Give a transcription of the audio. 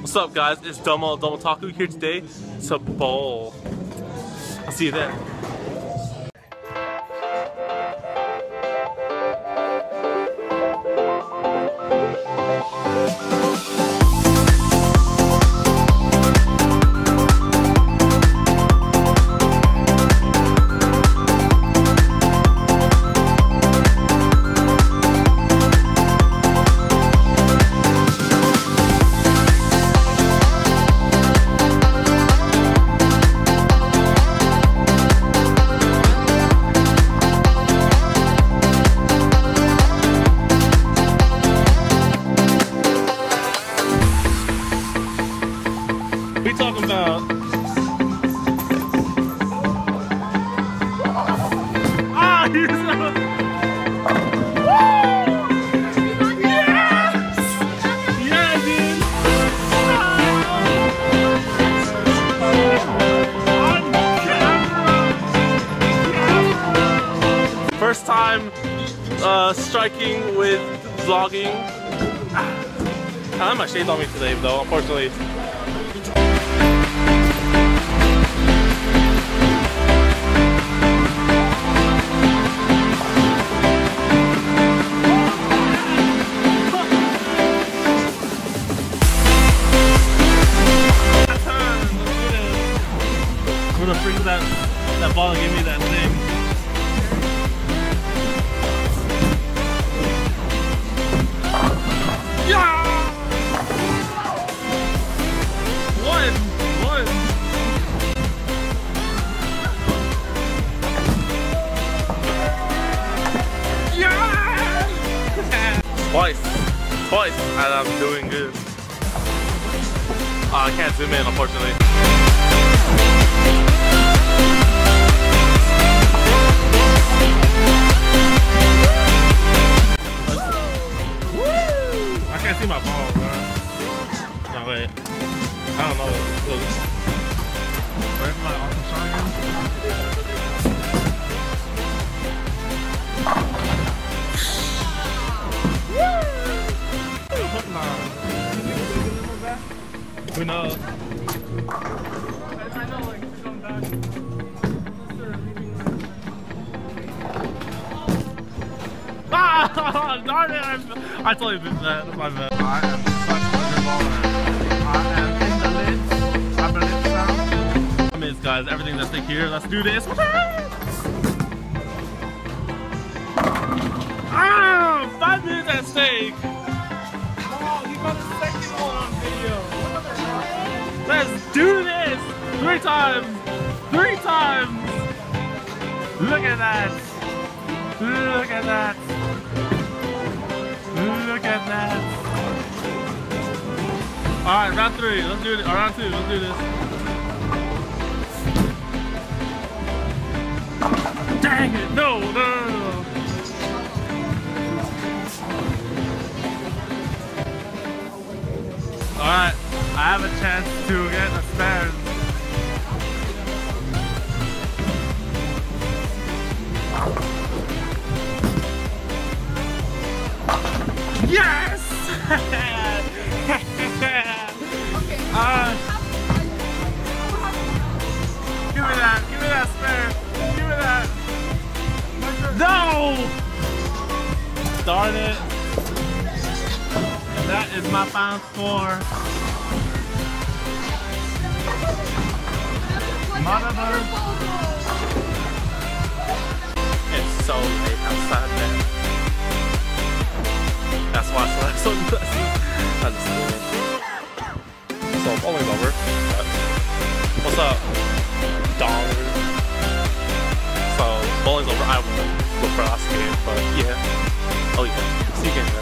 What's up guys, it's Domo Domotaku here today to bowl. I'll see you then. We talking about Ah, he's! Yeah, dude! First time uh, striking with vlogging. I have my shades on me today though, unfortunately. I'm that that ball give me that thing. Yeah! Twice, twice, and I'm doing good. Uh, I can't zoom in, unfortunately. I can't see my ball, bro. No, wait. I don't know. Who knows? Darn it! I, I totally missed that. My bad. I am such a baller. I am in the lid. I believe so. I miss guys, everything that's stick here. Let's do this. Ah, five minutes at stake. Oh, you got a second one on video. Let's do this. Three times. Three times. Look at that. Look at that. Look at that. All right, round three. Let's do it. Or round two. Let's do this. Dang it! No, no, no. All right, I have a chance to get a spares. Darn it. And that is my final score. It's so late outside, man. That's why I slept so lessons. I'm. So bowling's over. But what's up, dong? So bowling's over. I will look for last game, but yeah. Oh you again, guys.